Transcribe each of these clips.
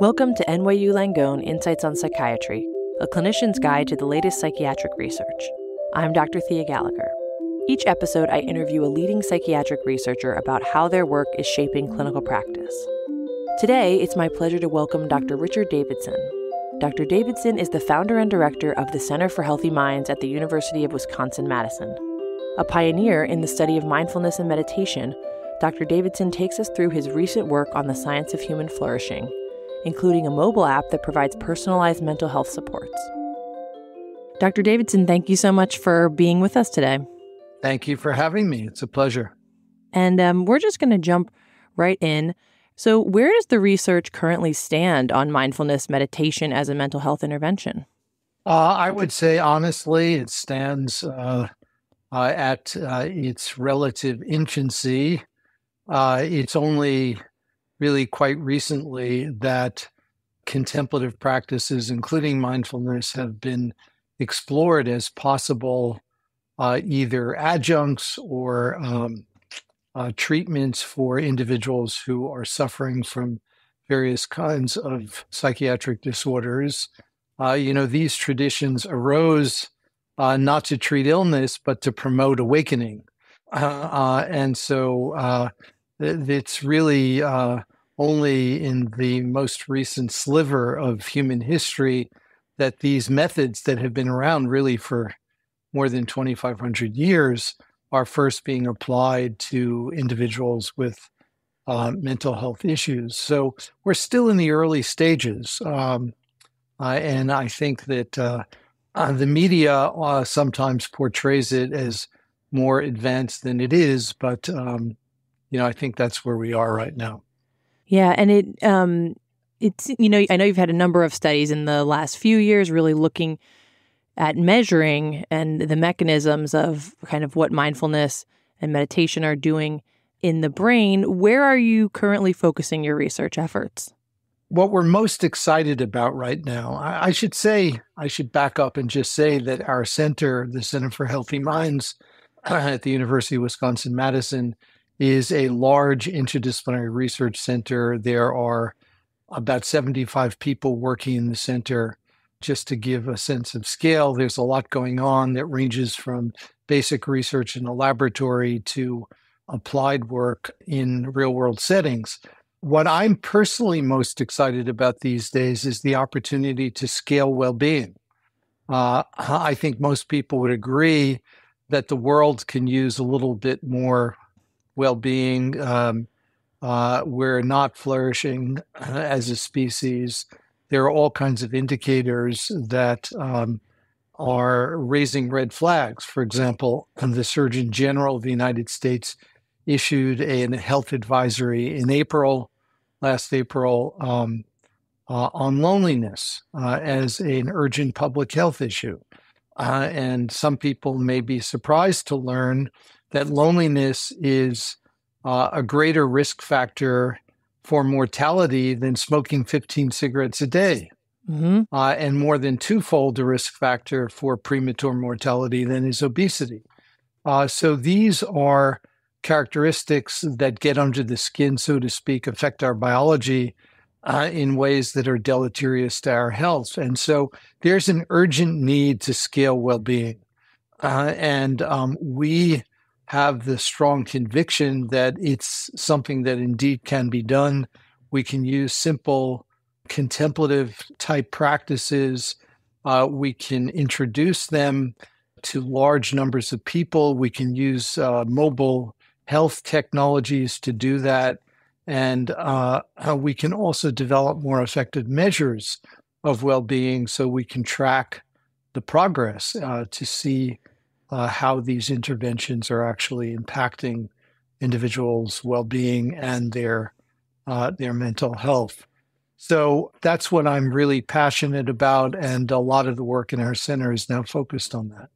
Welcome to NYU Langone Insights on Psychiatry, a clinician's guide to the latest psychiatric research. I'm Dr. Thea Gallagher. Each episode, I interview a leading psychiatric researcher about how their work is shaping clinical practice. Today, it's my pleasure to welcome Dr. Richard Davidson. Dr. Davidson is the founder and director of the Center for Healthy Minds at the University of Wisconsin Madison. A pioneer in the study of mindfulness and meditation, Dr. Davidson takes us through his recent work on the science of human flourishing, including a mobile app that provides personalized mental health supports. Dr. Davidson, thank you so much for being with us today. Thank you for having me. It's a pleasure. And um, we're just going to jump right in. So, where does the research currently stand on mindfulness meditation as a mental health intervention? Uh, I would say, honestly, it stands uh, uh, at uh, its relative infancy. Uh, it's only really quite recently that contemplative practices, including mindfulness, have been explored as possible uh, either adjuncts or um, uh, treatments for individuals who are suffering from various kinds of psychiatric disorders. Uh, you know, these traditions arose uh, not to treat illness, but to promote awakening. Uh, uh, and so it's really only in the most recent sliver of human history that these methods that have been around really for more than 2,500 years are first being applied to individuals with uh, mental health issues. So we're still in the early stages. Um, uh, and I think that uh, uh the media uh, sometimes portrays it as more advanced than it is. But, um, you know, I think that's where we are right now. Yeah. And it, um, it's, you know, I know you've had a number of studies in the last few years really looking at measuring and the mechanisms of kind of what mindfulness and meditation are doing in the brain. Where are you currently focusing your research efforts? What we're most excited about right now, I, should say, I should back up and just say that our center, the Center for Healthy Minds at the University of Wisconsin Madison, is a large interdisciplinary research center. There are about 75 people working in the center just to give a sense of scale, there's a lot going on that ranges from basic research in a laboratory to applied work in real world settings. What I'm personally most excited about these days is the opportunity to scale well being. Uh, I think most people would agree that the world can use a little bit more well being. Um, uh, we're not flourishing as a species there are all kinds of indicators that um, are raising red flags. For example, the Surgeon General of the United States issued a, a health advisory in April, last April, um, uh, on loneliness uh, as an urgent public health issue. Uh, and some people may be surprised to learn that loneliness is uh, a greater risk factor for mortality than smoking 15 cigarettes a day. Mm-hmm. Uh, and more than twofold the risk factor for premature mortality than is obesity. Uh, so these are characteristics that get under the skin, so to speak, affect our biology uh, in ways that are deleterious to our health. And so there's an urgent need to scale well being. Uh, and um, we have the strong conviction that it's something that indeed can be done. We can use simple contemplative type practices. Uh, we can introduce them to large numbers of people. We can use uh, mobile health technologies to do that. And uh, we can also develop more effective measures of well being so we can track the progress uh, to see uh, how these interventions are actually impacting individuals' well-being and their uh, their mental health. So that's what I'm really passionate about, and a lot of the work in our center is now focused on that.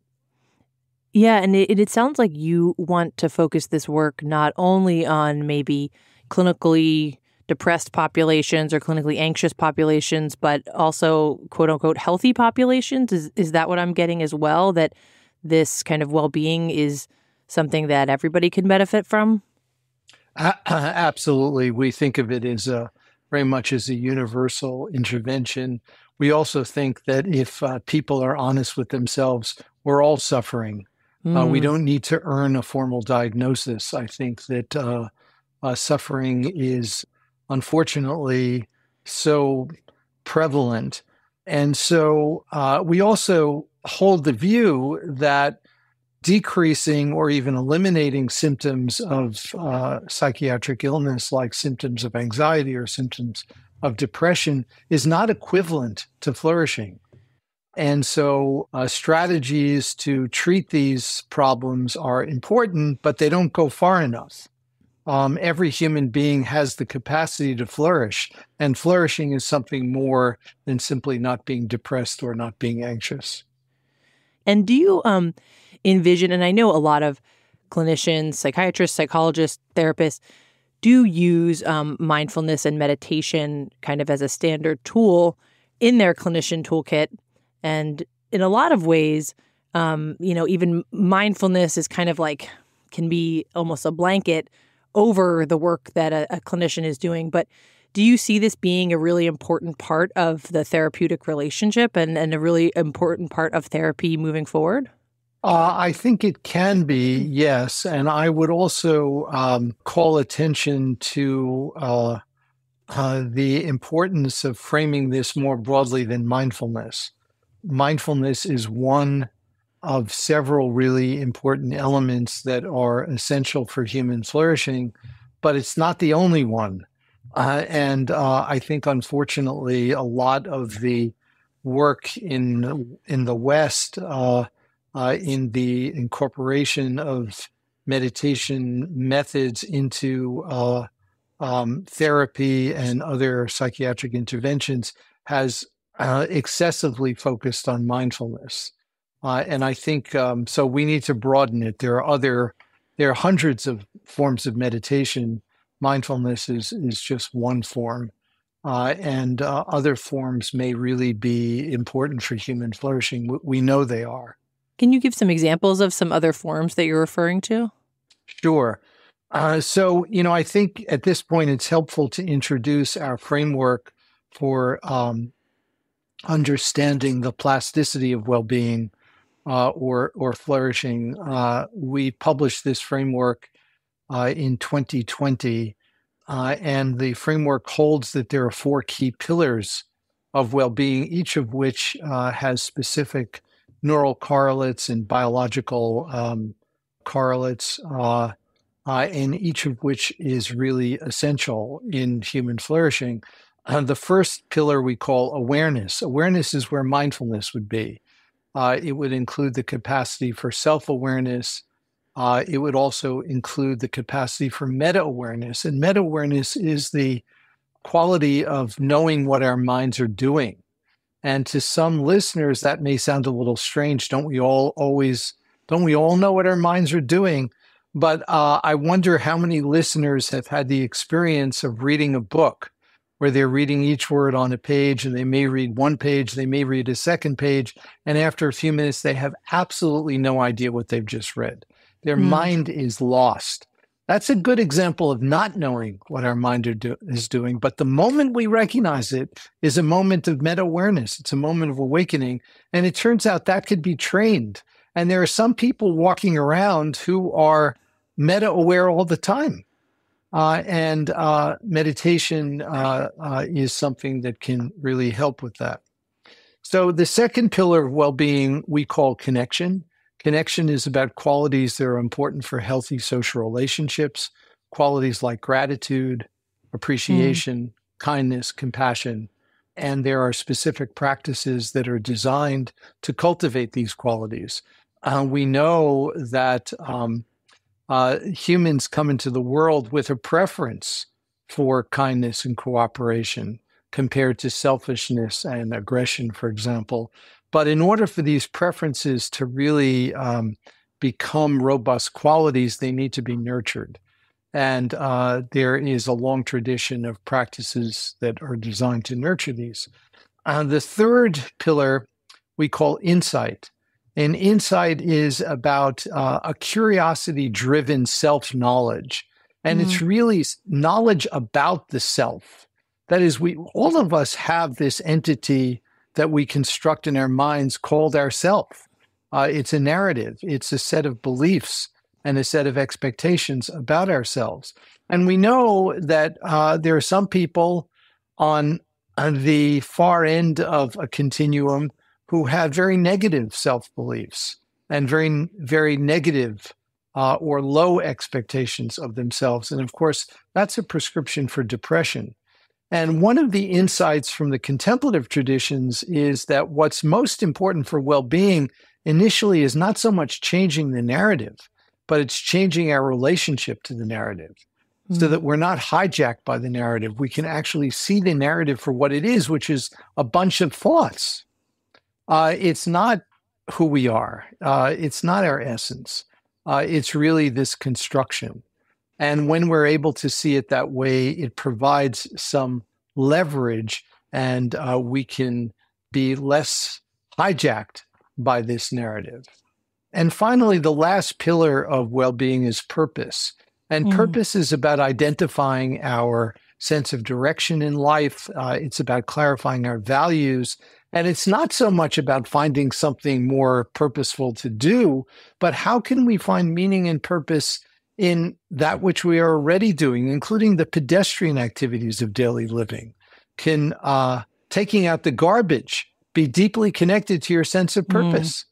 Yeah, and it, it sounds like you want to focus this work not only on maybe clinically depressed populations or clinically anxious populations, but also quote unquote healthy populations. Is is that what I'm getting as well? That this kind of well being is something that everybody can benefit from? Uh, absolutely. We think of it as a, very much as a universal intervention. We also think that if uh, people are honest with themselves, we're all suffering. Mm. Uh, we hmm. don't need to earn a formal diagnosis. I think that uh, uh, suffering is unfortunately so prevalent. And so uh, we also hold the view that decreasing or even eliminating symptoms of uh, psychiatric illness, like symptoms of anxiety or symptoms of depression, is not equivalent to flourishing. And so, uh, strategies to treat these problems are important, but they don't go far enough. Um, every human being has the capacity to flourish, and flourishing is something more than simply not being depressed or not being anxious. And do you um, envision, and I know a lot of clinicians, psychiatrists, psychologists, therapists do use um, mindfulness and meditation kind of as a standard tool in their clinician toolkit. And in a lot of ways, um, you know, even mindfulness is kind of like can be almost a blanket over the work that a, a clinician is doing. But do you see this being a really important part of the therapeutic relationship and, and a really important part of therapy moving forward? Uh, I think it can be, yes. And I would also um, call attention to uh, uh, the importance of framing this more broadly than mindfulness. Mindfulness is one of several really important elements that are essential for human flourishing, but it's not the only one. Uh, and uh, I think, unfortunately, a lot of the work in in the West uh, uh, in the incorporation of meditation methods into uh, um, therapy and other psychiatric interventions has uh, excessively focused on mindfulness. And I think um, so. We need to broaden it. There are other, there are hundreds of forms of meditation. Mindfulness is is just one form, uh, and uh, other forms may really be important for human flourishing. We know they are. Can you give some examples of some other forms that you're referring to? Sure. Uh, so, you know, I think at this point it's helpful to introduce our framework for um, understanding the plasticity of well-being uh, or or flourishing. Uh, we published this framework uh, in 2020, uh, and the framework holds that there are four key pillars of well-being, each of which uh, has specific neural correlates and biological um, correlates, uh, uh, and each of which is really essential in human flourishing. Uh, the first pillar we call awareness. Awareness is where mindfulness would be. Uh, it would include the capacity for self awareness. Uh, it would also include the capacity for meta awareness. And meta awareness is the quality of knowing what our minds are doing. And to some listeners, that may sound a little strange. Don't we all always, don't we all know what our minds are doing? But uh, I wonder how many listeners have had the experience of reading a book where they're reading each word on a page and they may read one page, they may read a second page, and after a few minutes, they have absolutely no idea what they've just read. Their mm. mind is lost. That's a good example of not knowing what our mind do, is doing. But the moment we recognize it is a moment of meta awareness. It's a moment of awakening. And it turns out that could be trained. And there are some people walking around who are meta aware all the time. Uh, and uh, meditation uh, uh is something that can really help with that. So, the second pillar of well being we call connection. Connection is about qualities that are important for healthy social relationships, qualities like gratitude, appreciation, mm. kindness, compassion. And there are specific practices that are designed to cultivate these qualities. Uh, we know that um, uh, humans come into the world with a preference for kindness and cooperation compared to selfishness and aggression, for example. But in order for these preferences to really um, become robust qualities, they need to be nurtured. And uh, there is a long tradition of practices that are designed to nurture these. Uh, the third pillar we call insight. And insight is about uh, a curiosity driven self knowledge. And mm. it's really knowledge about the self That is, we all of us have this entity that we construct in our minds called ourself. Uh, it's a narrative. It's a set of beliefs and a set of expectations about ourselves. And we know that uh, there are some people on, on the far end of a continuum who have very negative self beliefs and very, very negative uh, or low expectations of themselves. And of course, that's a prescription for depression. And one of the insights from the contemplative traditions is that what's most important for well being initially is not so much changing the narrative, but it's changing our relationship to the narrative mm-hmm. so hmm. that we're not hijacked by the narrative. We can actually see the narrative for what it is, which is a bunch of thoughts. Uh, it's not who we are, uh, it's not our essence. Uh, it's really this construction. And when we're able to see it that way, it provides some leverage and uh, we can be less hijacked by this narrative. And finally, the last pillar of well being is purpose. And mm. purpose is about identifying our sense of direction in life, uh, it's about clarifying our values. And it's not so much about finding something more purposeful to do, but how can we find meaning and purpose in that which we are already doing, including the pedestrian activities of daily living? Can uh, taking out the garbage be deeply connected to your sense of mm. purpose? Mm.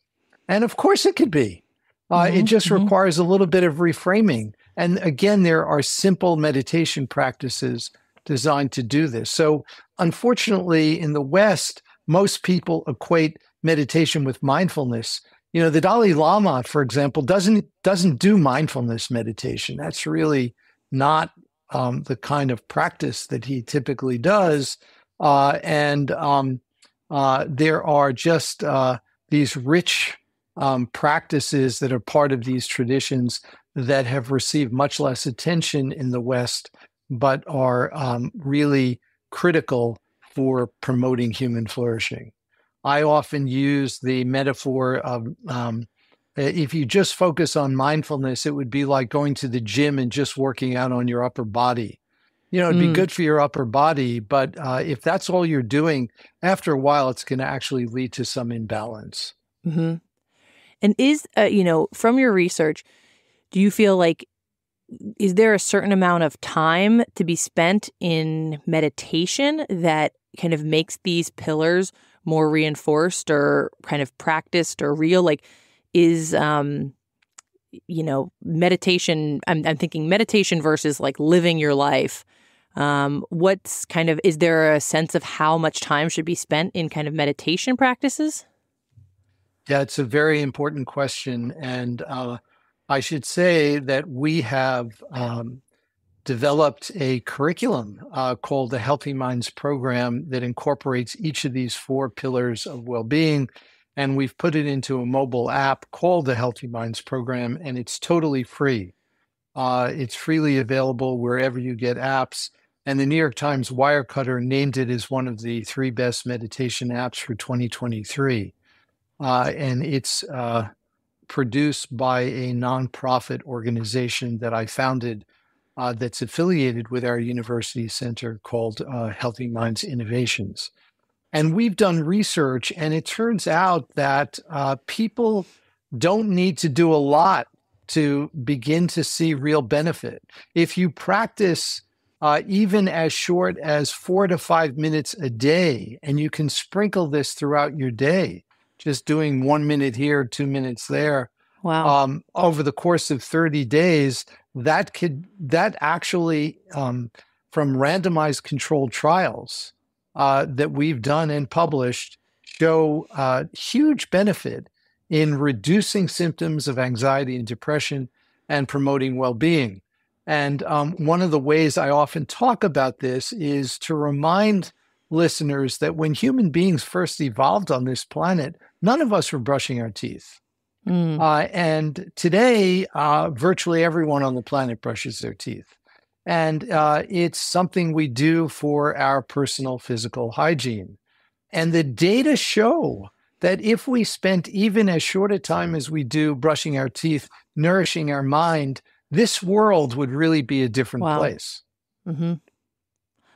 And of course it could be. Uh, mm-hmm, it just mm-hmm. requires a little bit of reframing. And again, there are simple meditation practices designed to do this. So, unfortunately, in the West, most people equate meditation with mindfulness you know the dalai lama for example doesn't doesn't do mindfulness meditation. That's really not um, the kind of practice that he typically does. Uh, and um, uh, there are just uh, these rich um, practices that are part of these traditions that have received much less attention in the west but are um, really critical for promoting human flourishing I often use the metaphor of um, if you just focus on mindfulness, it would be like going to the gym and just working out on your upper body. You know, it'd mm. be good for your upper body, but uh, if that's all you're doing, after a while, it's going to actually lead to some imbalance. Mm-hmm. And is, uh, you know, from your research, do you feel like is there a certain amount of time to be spent in meditation that kind of makes these pillars more reinforced or kind of practiced or real? Like, is um, you know, meditation? I'm, I'm thinking meditation versus like living your life. Um, what's kind of is there a sense of how much time should be spent in kind of meditation practices? Yeah, it's a very important question, and uh, I should say that we have um, developed a curriculum uh, called the Healthy Minds Program that incorporates each of these four pillars of well being. And we've put it into a mobile app called the Healthy Minds Program, and it's totally free. Uh, it's freely available wherever you get apps. And the New York Times Wirecutter named it as one of the three best meditation apps for 2023. Uh, and it's uh, produced by a nonprofit organization that I founded uh, that's affiliated with our university center called uh, Healthy Minds Innovations. And we've done research, and it turns out that uh, people don't need to do a lot to begin to see real benefit. If you practice uh, even as short as four to five minutes a day, and you can sprinkle this throughout your day, just doing one minute here, two minutes there. Wow. Um, over the course of 30 days, that could that actually um, from randomized controlled trials uh, that we've done and published show uh, huge benefit in reducing symptoms of anxiety and depression and promoting well-being and um, one of the ways i often talk about this is to remind listeners that when human beings first evolved on this planet none of us were brushing our teeth Mm. Uh, and today, uh, virtually everyone on the planet brushes their teeth. And uh, it's something we do for our personal physical hygiene. And the data show that if we spent even as short a time as we do brushing our teeth, nourishing our mind, this world would really be a different wow. place. Mm-hmm.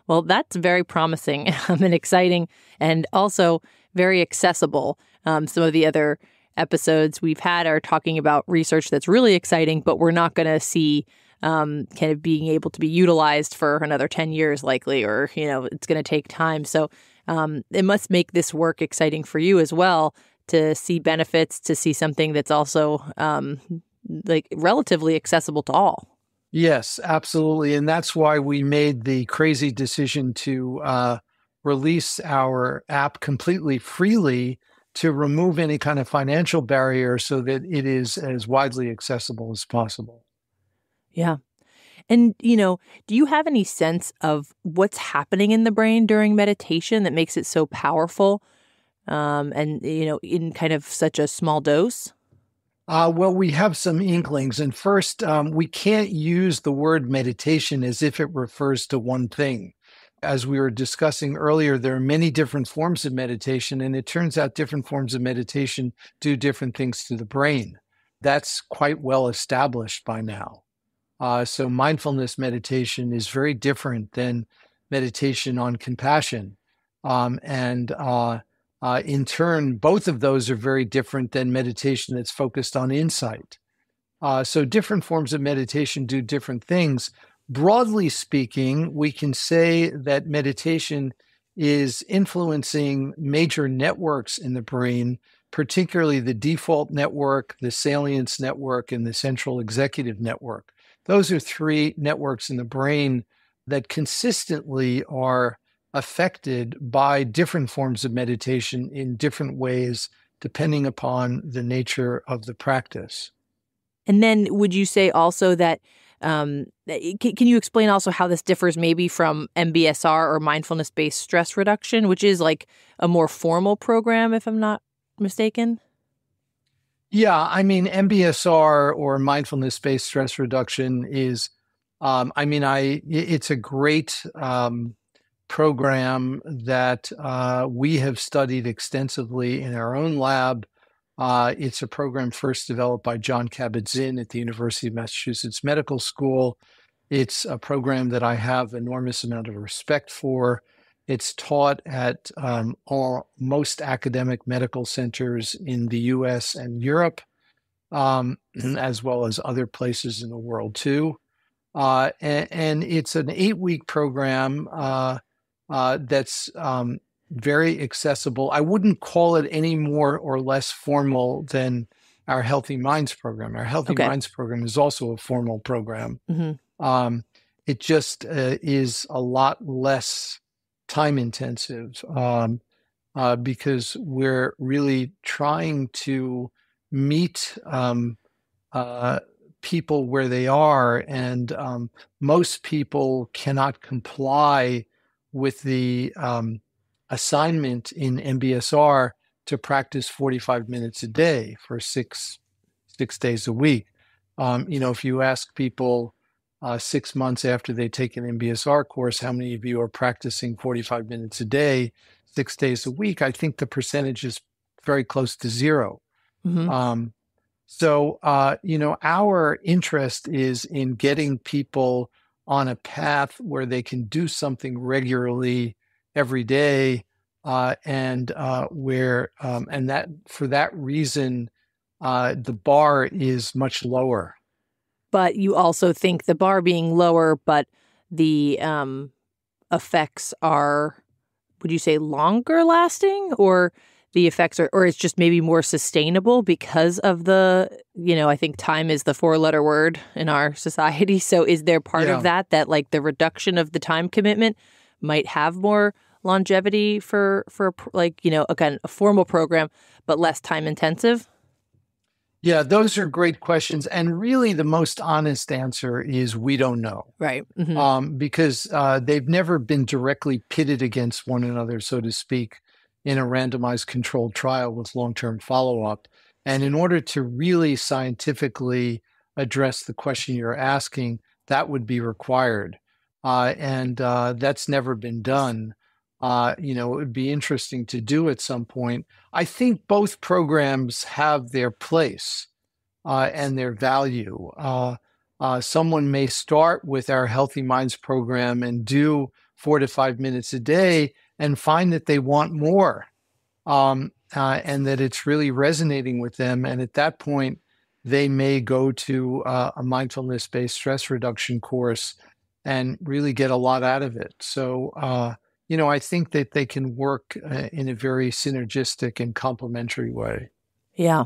Well, that's very promising and exciting, and also very accessible. Um, some of the other episodes we've had are talking about research that's really exciting, but we're not going to see um, kind of being able to be utilized for another 10 years, likely, or, you know, it's going to take time. So um, it must make this work exciting for you as well to see benefits, to see something that's also um, like relatively accessible to all. Yes, absolutely. And that's why we made the crazy decision to uh, release our app completely freely to remove any kind of financial barrier so that it is as widely accessible as possible. Yeah. And, you know, do you have any sense of what's happening in the brain during meditation that makes it so powerful um, and, you know, in kind of such a small dose? Uh, well, we have some inklings. And first, um, we can't use the word meditation as if it refers to one thing. As we were discussing earlier, there are many different forms of meditation, and it turns out different forms of meditation do different things to the brain. That's quite well established by now. Uh, so, mindfulness meditation is very different than meditation on compassion. Um, and uh, uh, in turn, both of those are very different than meditation that's focused on insight. Uh, so, different forms of meditation do different things. Broadly speaking, we can say that meditation is influencing major networks in the brain, particularly the default network, the salience network, and the central executive network. Those are three networks in the brain that consistently are affected by different forms of meditation in different ways, depending upon the nature of the practice. And then, would you say also that? Um, can, can you explain also how this differs maybe from MBSR or mindfulness based stress reduction, which is like a more formal program, if I'm not mistaken? Yeah, I mean, MBSR or mindfulness based stress reduction is, um, I mean, I it's a great um, program that uh, we have studied extensively in our own lab. Uh, it's a program first developed by John Kabat-Zinn at the University of Massachusetts Medical School. It's a program that I have enormous amount of respect for. It's taught at um, all, most academic medical centers in the US and Europe, um, as well as other places in the world too. Uh, and, and, it's an eight week program uh, uh, that's um, very accessible. I wouldn't call it any more or less formal than our Healthy Minds program. Our Healthy okay. Minds program is also a formal program. Mm-hmm. Um, it just uh, is a lot less time intensive um, uh, because we're really trying to meet um, uh, people where they are, and um, most people cannot comply with the um, assignment in MBSR to practice 45 minutes a day for six six days a week. Um, you know, if you ask people uh, six months after they take an MBSR course, how many of you are practicing 45 minutes a day, six days a week? I think the percentage is very close to 0 mm-hmm. um, so, uh, you know, our interest is in getting people on a path where they can do something regularly every day, uh, and uh, where, um, and that for that reason, uh, the bar is much lower but you also think the bar being lower, but the um, effects are, would you say, longer lasting, or the effects are, or it's just maybe more sustainable because of the, you know, I think time is the four-letter word in our society. So, is there part yeah. of that that like the reduction of the time commitment might have more longevity for for like you know again a formal program, but less time intensive? Yeah, those are great questions. And really, the most honest answer is we don't know. Right. Mm-hmm. Um, because uh, they've never been directly pitted against one another, so to speak, in a randomized controlled trial with long term follow up. And in order to really scientifically address the question you're asking, that would be required. Uh, and uh, that's never been done uh, you know, it would be interesting to do at some point. I think both programs have their place uh, and their value. Uh, uh someone may start with our Healthy Minds program and do four to five minutes a day and find that they want more um, uh, and that it's really resonating with them. And at that point, they may go to uh, a mindfulness based stress reduction course and really get a lot out of it. So, you know, I think that they can work uh, in a very synergistic and complementary way. Yeah.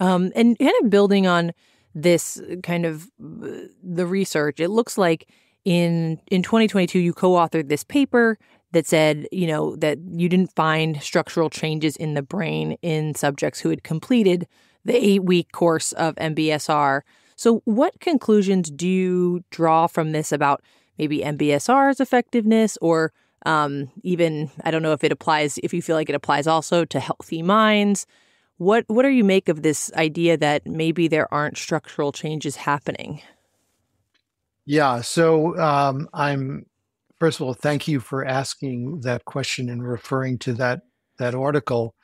Um, and kind of building on this kind of uh, the research, it looks like in in 2022 you co-authored this paper that said, you know, that you didn't find structural changes in the brain in subjects who had completed the 8-week course of MBSR. So what conclusions do you draw from this about maybe MBSR's effectiveness or um, even I don't know if it applies if you feel like it applies also to healthy minds. What what do you make of this idea that maybe there aren't structural changes happening? Yeah, so um, I'm first of all, thank you for asking that question and referring to that that article.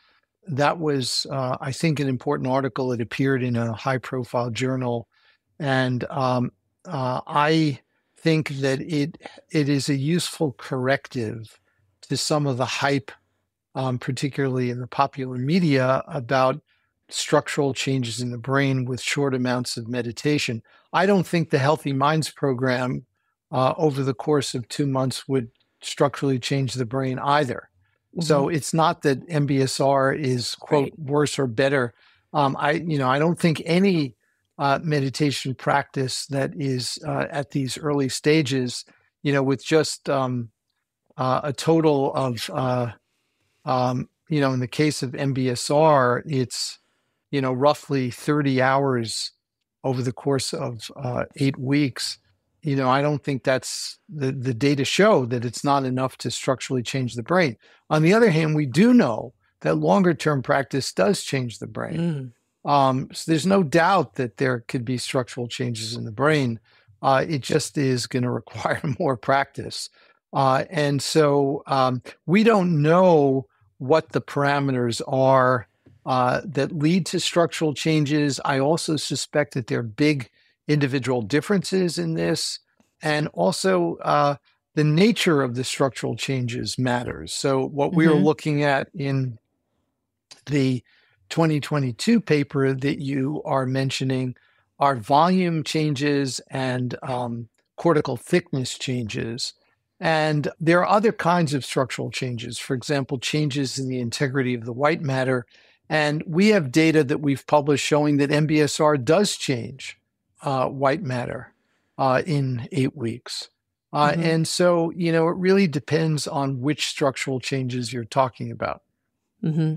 That was, uh, I think, an important article. It appeared in a high-profile journal, and um, uh, I think that it it is a useful corrective to some of the hype, um, particularly in the popular media, about structural changes in the brain with short amounts of meditation. I don't think the Healthy Minds program uh, over the course of two months would structurally change the brain either. Mm-hmm. So it's not that MBSR is quote right. worse or better. Um, I you know I don't think any uh, meditation practice that is uh, at these early stages, you know, with just um, uh, a total of uh, um, you know in the case of MBSR, it's you know roughly 30 hours over the course of uh, eight weeks, you know, I don't think that's the, the data show that it's not enough to structurally change the brain. On the other hand, we do know that longer term practice does change the brain. Mm. Um, so there's no doubt that there could be structural changes in the brain. Uh, it just is going to require more practice. Uh, and so um, we don't know what the parameters are uh, that lead to structural changes. I also suspect that there are big individual differences in this, and also uh, the nature of the structural changes matters. So, what mm-hmm. we are looking at in the 2022 paper that you are mentioning are volume changes and um, cortical thickness changes. And there are other kinds of structural changes. For example, changes in the integrity of the white matter and we have data that we've published showing that MBSR does change uh, white matter uh, in eight weeks. Uh, mm-hmm. And so, you know, it really depends on which structural changes you're talking about. Mm-hmm.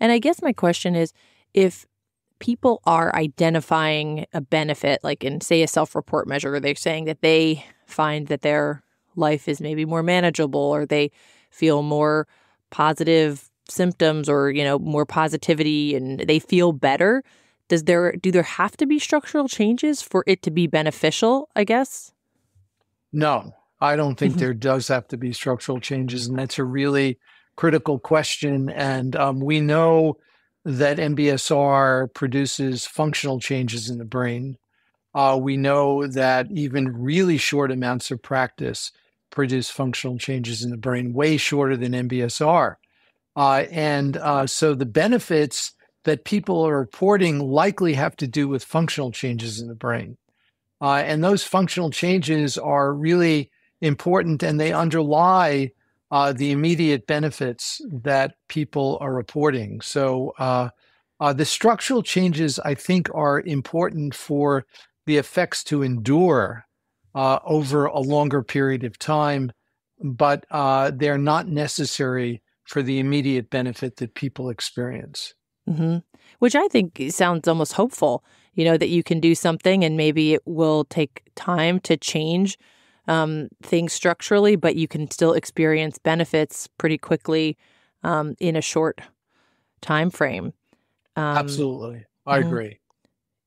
And I guess my question is if people are identifying a benefit, like in, say, a self report measure, they're saying that they find that their life is maybe more manageable or they feel more positive symptoms or you know more positivity and they feel better does there do there have to be structural changes for it to be beneficial i guess no i don't think mm-hmm. there does have to be structural changes and that's a really critical question. And um, we know that mbsr produces functional changes in the brain. Uh, we know that even really short amounts of practice produce functional changes in the brain way shorter than mbsr uh, and uh, so the benefits that people are reporting likely have to do with functional changes in the brain. Uh, and those functional changes are really important and they underlie uh, the immediate benefits that people are reporting. So uh, uh, the structural changes, I think, are important for the effects to endure over a longer period of time, but they're not necessary for the immediate benefit that people experience. Mm-hmm. Which I think sounds almost hopeful, you know, that you can do something and maybe it will take time to change um, things structurally, but you can still experience benefits pretty quickly um, in a short time frame. Um, Absolutely. I mm-hmm. agree.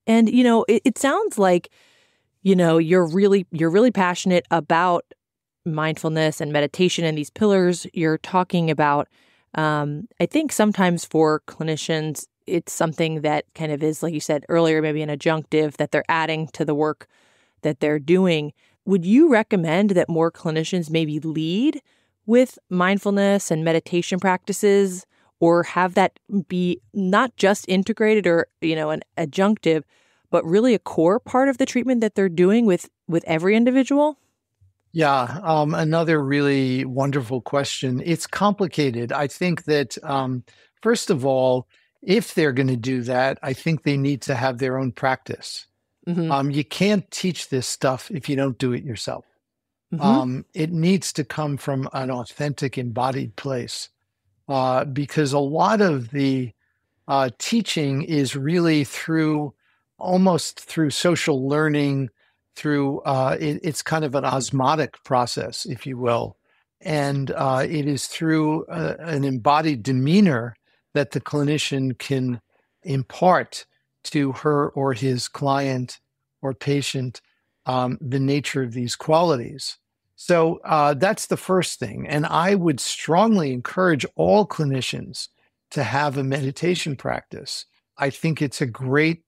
And, you know, it, it sounds like, you know, you're really, you're really passionate about mindfulness and meditation and these pillars you're talking about, um, I think sometimes for clinicians, it's something that kind of is, like you said earlier, maybe an adjunctive that they're adding to the work that they're doing. Would you recommend that more clinicians maybe lead with mindfulness and meditation practices or have that be not just integrated or, you know, an adjunctive, but really a core part of the treatment that they're doing with with every individual? Yeah, um, another really wonderful question. It's complicated. I think that um, first of all, if they're going to do that, I think they need to have their own practice. Mm-hmm. Um, you can't teach this stuff if you don't do it yourself. Mm-hmm. Um, it needs to come from an authentic, embodied place uh, because a lot of the uh, teaching is really through almost through social learning, through uh, it, it's kind of an osmotic process, if you will. And uh, it is through a, an embodied demeanor that the clinician can impart to her or his client or patient um, the nature of these qualities. So uh, that's the first thing. And I would strongly encourage all clinicians to have a meditation practice. I think it's a great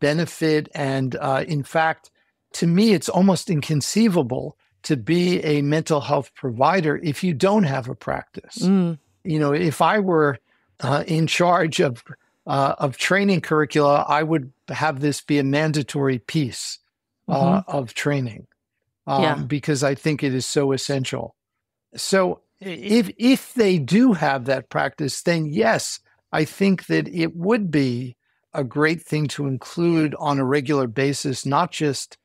benefit. And uh, in fact, to me, it's almost inconceivable to be a mental health provider if you don't have a practice. Mm. You know, if I were uh, in charge of uh, of training curricula, I would have this be a mandatory piece uh, mm-hmm. of training um, yeah. because I think it is so essential. So if if they do have that practice, then yes, I think that it would be a great thing to include on a regular basis, not just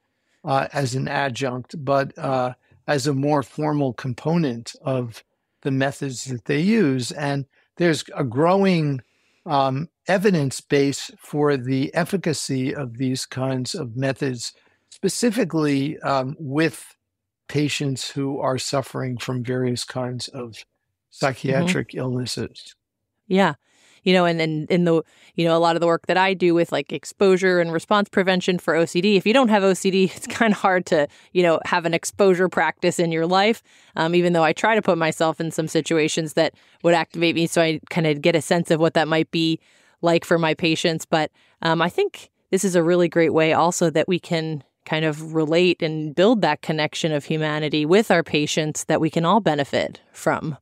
uh, as an adjunct, but uh, as a more formal component of the methods that they use. And there's a growing um, evidence base for the efficacy of these kinds of methods, specifically um, with patients who are suffering from various kinds of mm-hmm. psychiatric mm-hmm. illnesses. Yeah you know, and in, in the, you know, a lot of the work that I do with like exposure and response prevention for OCD, if you don't have OCD, it's kind of hard to, you know, have an exposure practice in your life. Um, even though I try to put myself in some situations that would activate me so I kind of get a sense of what that might be like for my patients. But um, I think this is a really great way also that we can kind of relate and build that connection of humanity with our patients that we can all benefit from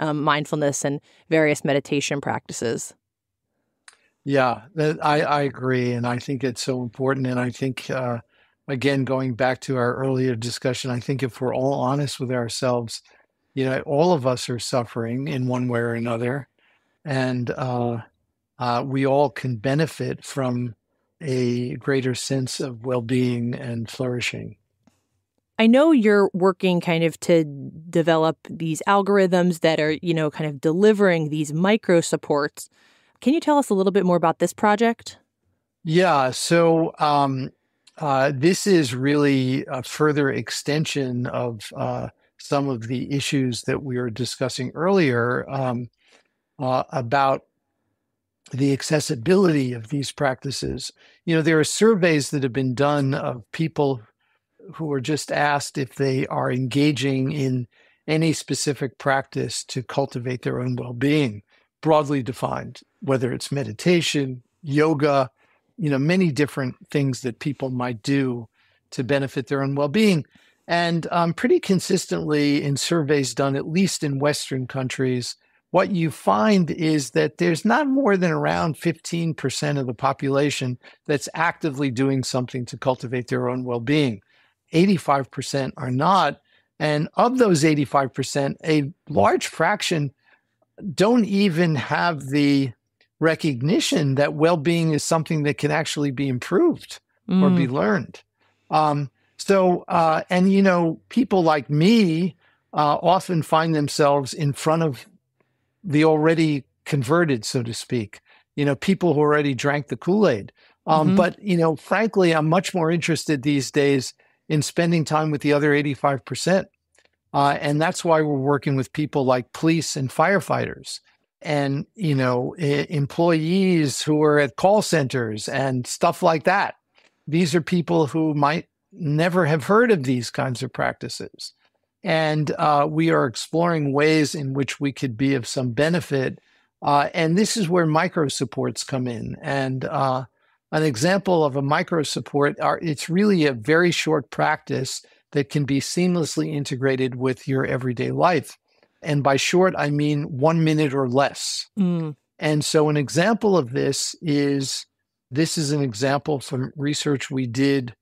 um, mindfulness and various meditation practices. Yeah, I, I agree. And I think it's so important. And I think, uh, again, going back to our earlier discussion, I think if we're all honest with ourselves, you know, all of us are suffering in one way or another. And uh, uh, we all can benefit from a greater sense of well being and flourishing. I know you're working kind of to develop these algorithms that are, you know, kind of delivering these micro supports. Can you tell us a little bit more about this project? Yeah. So, um, uh, this is really a further extension of uh, some of the issues that we were discussing earlier um, uh, about the accessibility of these practices. You know, there are surveys that have been done of people who are just asked if they are engaging in any specific practice to cultivate their own well being, broadly defined, whether it's meditation, yoga, you know, many different things that people might do to benefit their own well being. And um, pretty consistently in surveys done, at least in Western countries, what you find is that there's not more than around 15% of the population that's actively doing something to cultivate their own well being. 85% are not. And of those 85%, a large fraction don't even have the recognition that well being is something that can actually be improved mm. or be mm. learned. Um, so, uh, and you know, people like me uh, often find themselves in front of the already converted, so to speak. You know, people who already drank the Kool Aid. Um, mm-hmm. But, you know, frankly, I'm much more interested these days in spending time with the other 85%. Uh, and that's why we're working with people like police and firefighters and, you know, I- employees who are at call centers and stuff like that. These are people who might never have heard of these kinds of practices. And uh, we are exploring ways in which we could be of some benefit. Uh, and this is where micro supports come in. And uh, an example of a micro support are it's really a very short practice that can be seamlessly integrated with your everyday life. And by short, I mean one minute or less. Mm. And so, an example of this is this is an example from research we did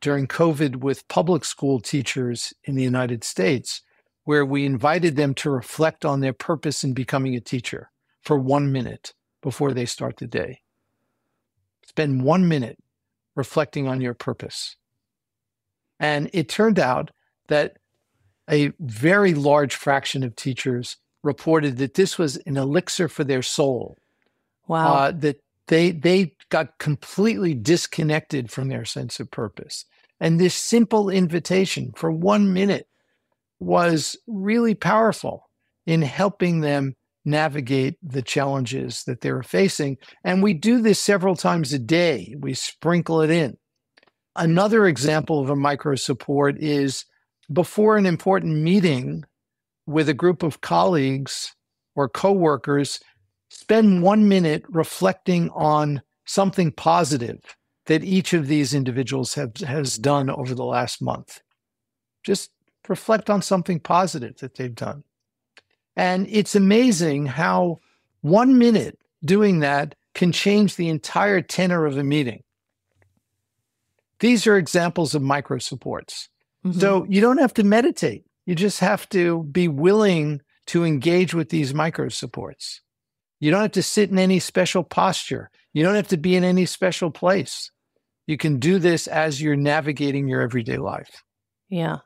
during COVID with public school teachers in the United States, where we invited them to reflect on their purpose in becoming a teacher for one minute before they start the day. Spend one minute reflecting on your purpose. And it turned out that a very large fraction of teachers reported that this was an elixir for their soul. Wow. Uh, that they they got completely disconnected from their sense of purpose. And this simple invitation for one minute was really powerful in helping them navigate the challenges that they're facing. And we do this several times a day. We sprinkle it in. Another example of a micro support is before an important meeting with a group of colleagues or coworkers, spend one minute reflecting on something positive that each of these individuals have, has done over the last month. Just reflect on something positive that they've done. And it's amazing how one minute doing that can change the entire tenor of a meeting. These are examples of micro supports. Mm-hmm. So you don't have to meditate. You just have to be willing to engage with these micro supports. You don't have to sit in any special posture. You don't have to be in any special place. You can do this as you're navigating your everyday life. Yeah.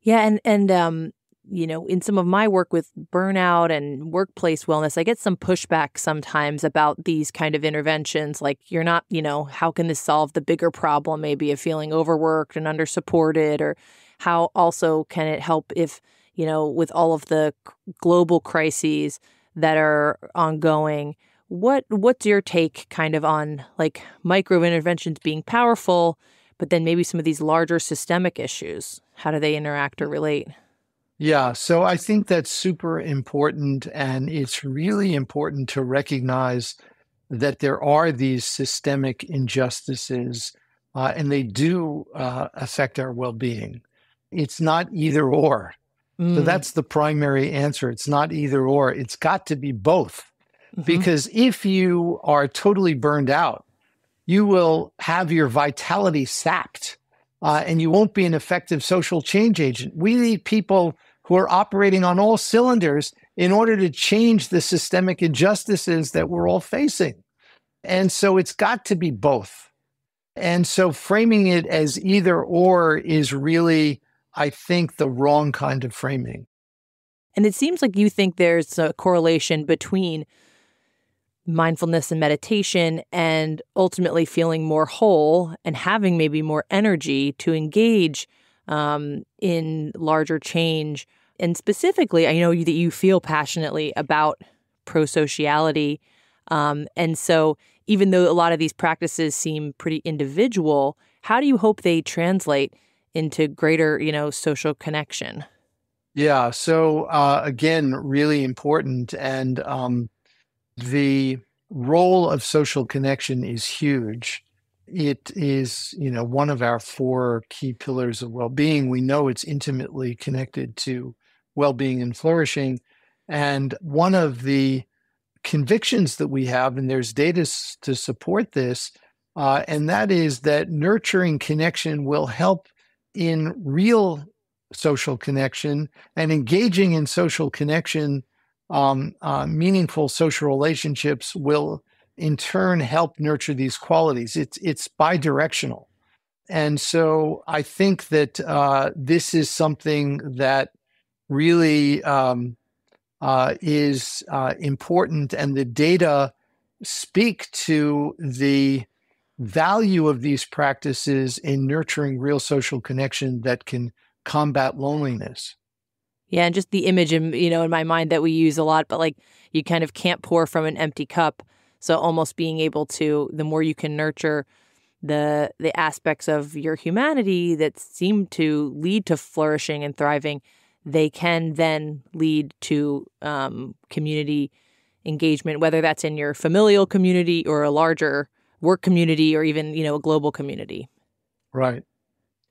Yeah, and and um you know, in some of my work with burnout and workplace wellness, I get some pushback sometimes about these kind of interventions. Like, you're not, you know, how can this solve the bigger problem, maybe of feeling overworked and undersupported? Or how also can it help if, you know, with all of the global crises that are ongoing? What what's your take kind of on like micro interventions being powerful, but then maybe some of these larger systemic issues? How do they interact or mm. relate? Yeah, so I think that's super important. And it's really important to recognize that there are these systemic injustices uh, and they do uh, affect our well being. It's not either or. Mm. So that's the primary answer. It's not either or, it's got to be both. Mm-hmm. Because if you are totally burned out, you will have your vitality sapped uh, and you won't be an effective social change agent. We need people who are operating on all cylinders in order to change the systemic injustices that we're all facing. And so it's got to be both. And so framing it as either or is really, I think, the wrong kind of framing. And it seems like you think there's a correlation between mindfulness and meditation and ultimately feeling more whole and having maybe more energy to engage um, in larger change. And specifically, I know that you feel passionately about pro sociality. Um, and so, even though a lot of these practices seem pretty individual, how do you hope they translate into greater, you know, social connection? Yeah. So uh, again, really important, and um, the role of social connection is huge. It is, you know, one of our four key pillars of well-being. We know it's intimately connected to well-being and flourishing. And one of the convictions that we have, and there's data to support this, uh, and that is that nurturing connection will help in real social connection and engaging in social connection um, uh, meaningful social relationships will in turn help nurture these qualities. It's it's bidirectional, and so I think that uh, this is something that really um, uh, is uh, important, and the data speak to the value of these practices in nurturing real social connection that can combat loneliness. Yeah, and just the image, in, you know, in my mind that we use a lot, but like you kind of can't pour from an empty cup. So almost being able to, the more you can nurture the the aspects of your humanity that seem to lead to flourishing and thriving, they can then lead to um, community engagement, whether that's in your familial community or a larger work community or even you know a global community. Right.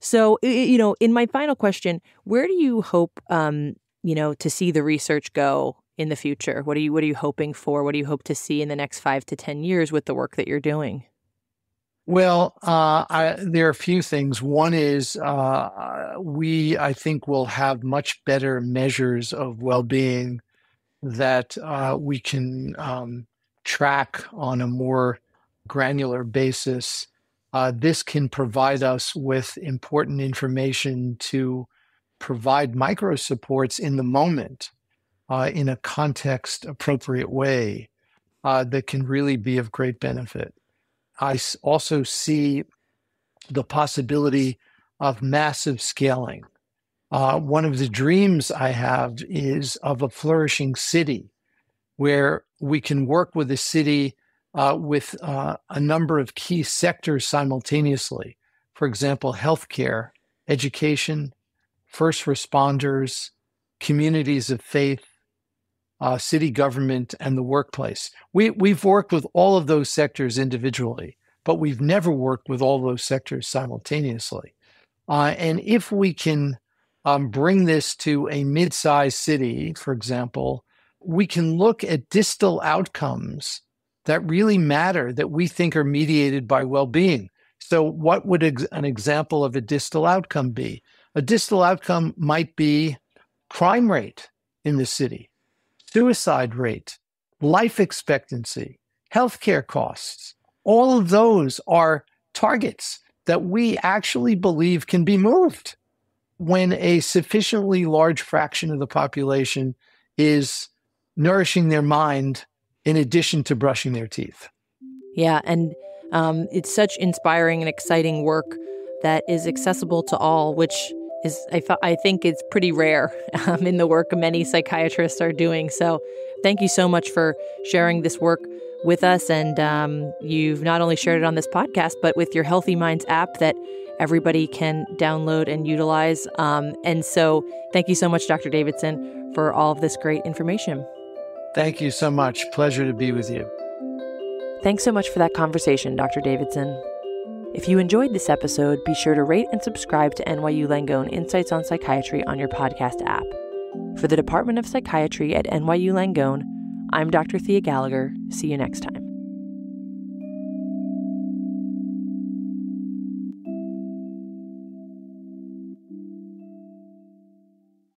So, you know, in my final question, where do you hope, um, you know, to see the research go in the future? What are you What are you hoping for? What do you hope to see in the next five to ten years with the work that you're doing? Well, uh, I, there are a few things. One is uh, we, I think, will have much better measures of well-being that uh, we can um, track on a more granular basis. Uh, this can provide us with important information to provide micro supports in the moment uh, in a context appropriate way uh, that can really be of great benefit. I also see the possibility of massive scaling. Uh, one of the dreams I have is of a flourishing city where we can work with a city uh, with uh, a number of key sectors simultaneously. For example, healthcare, education, first responders, communities of faith, uh, city government, and the workplace. We, we've worked with all of those sectors individually, but we've never worked with all those sectors simultaneously. Uh, and if we can um, bring this to a mid sized city, for example, we can look at distal outcomes that really matter that we think are mediated by well being. So, what would ex- an example of a distal outcome be? A distal outcome might be crime rate in the city suicide rate, life expectancy, healthcare costs. All of those are targets that we actually believe can be moved when a sufficiently large fraction of the population is nourishing their mind in addition to brushing their teeth. Yeah, and um, it's such inspiring and exciting work that is accessible to all, which is I, I think it's pretty rare um, in the work many psychiatrists are doing. So thank you so much for sharing this work with us. And um, you've not only shared it on this podcast, but with your Healthy Minds app that everybody can download and utilize. Um, and so thank you so much, Dr. Davidson, for all of this great information. Thank you so much. Pleasure to be with you. Thanks so much for that conversation, Dr. Davidson. If you enjoyed this episode, be sure to rate and subscribe to NYU Langone Insights on Psychiatry on your podcast app. For the Department of Psychiatry at NYU Langone, I'm Dr. Thea Gallagher. See you next time.